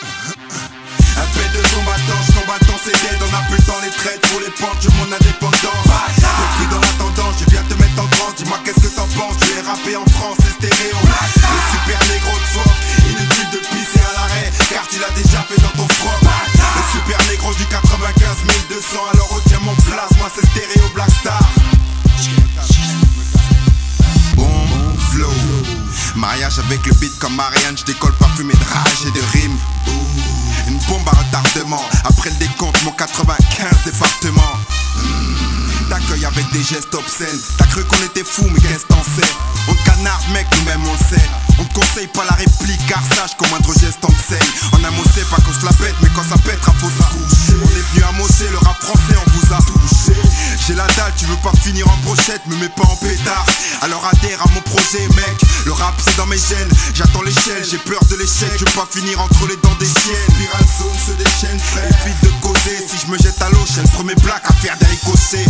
Un peu de combattant, je combattant c'est dead On a plus le temps les traites pour les pentes, je mon indépendance. Depuis dans la tendance, je viens te mettre en transe. Dis-moi qu'est-ce que t'en penses, tu es rappé en France, c'est stéréo Mariage avec le beat comme Marianne, je décolle parfumé de rage et de rimes. Une bombe à retardement, après le décompte mon 95 département. T'accueilles avec des gestes obscènes. T'as cru qu'on était fou mais qu'est-ce t'en sais? On te canarde mec, nous-mêmes on le sait. On te conseille pas la réplique car sache qu'au moindre geste Alors adhère à mon projet mec. Le rap c'est dans mes gènes, j'attends l'échelle, j'ai peur de l'échec. Je veux pas finir entre les dents des chiennes Spiral zone se déchaîne, frère Évite de causer, si je me jette à l'eau, j'ai le premier black à faire des ricochets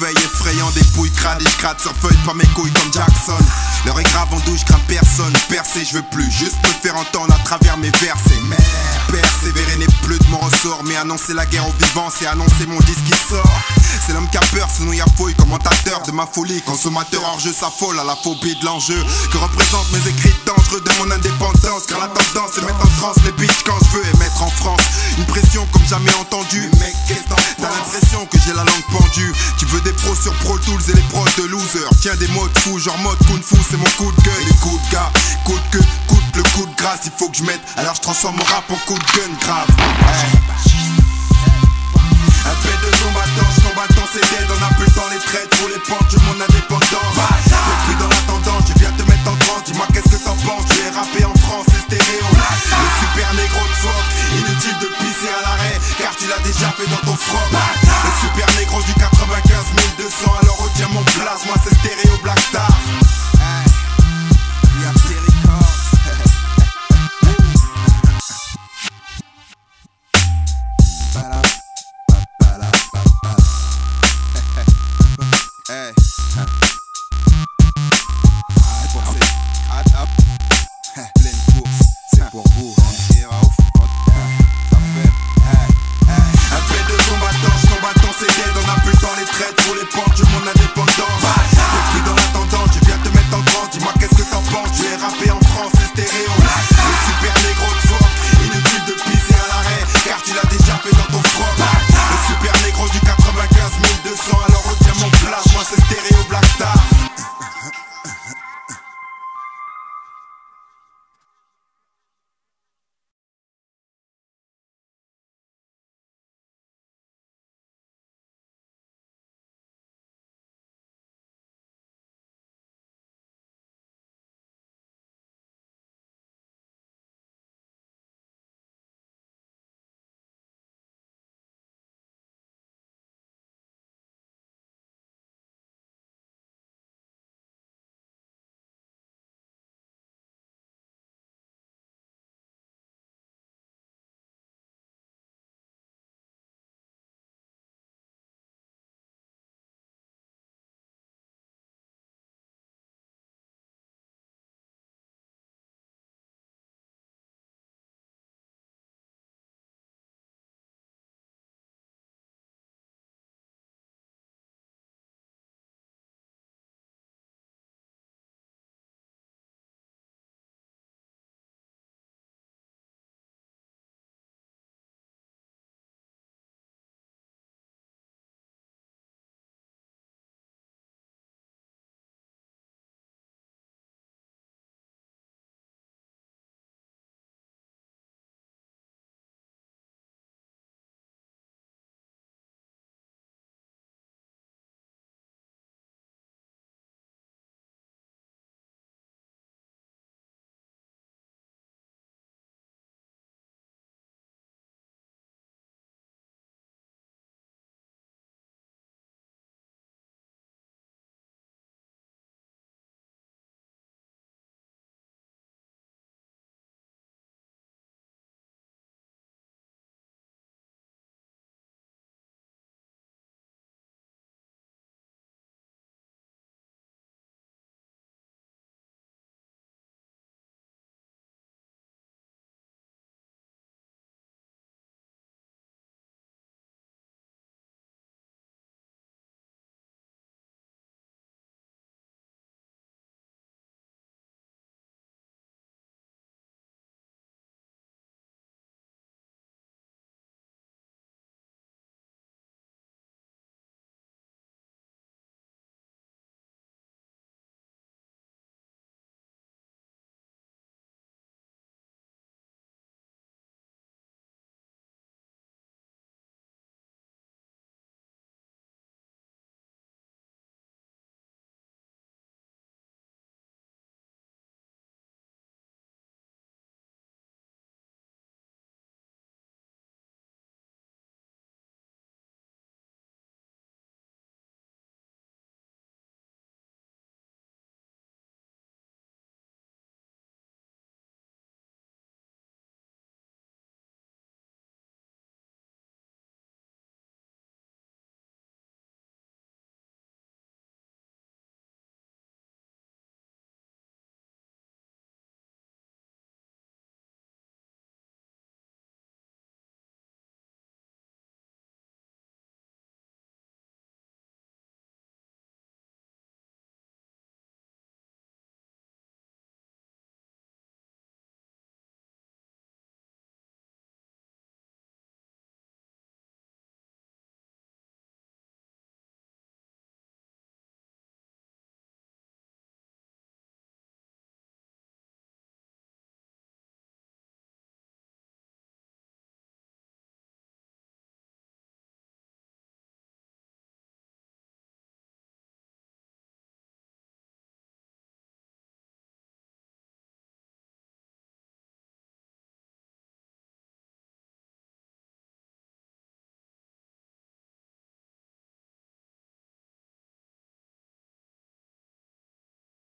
éveil, effrayant des pouilles crades et je sur feuille, pas mes couilles comme Jackson. L'heure est grave en douche, crains personne, percer je veux plus, juste me faire entendre à travers mes versets. Merde, persévérer n'est plus de mon ressort, mais annoncer la guerre aux vivants, c'est annoncer mon disque qui sort. C'est l'homme qui a peur, sinon y a fouille, commentateur de ma folie, consommateur hors jeu s'affole à la phobie de l'enjeu. Que représentent mes écrits de mon indépendance, car la tendance c'est mettre en France les bitches quand je veux et mettre en France une pression comme jamais entendu. Mec, qu'est-ce T'as l'impression que j'ai la langue pendue. Tu veux des pros sur Pro Tools et les pros de loser. Tiens des mots de fou, genre mode kung fu, c'est mon coup de gueule. Les coups de gars, coup de queue, coûte le coup de grâce, il faut que je mette. Alors je transforme mon rap en coup de gun grave. Un peu de combattant, je combattant c'est dead On a plus temps les traites pour les pentes,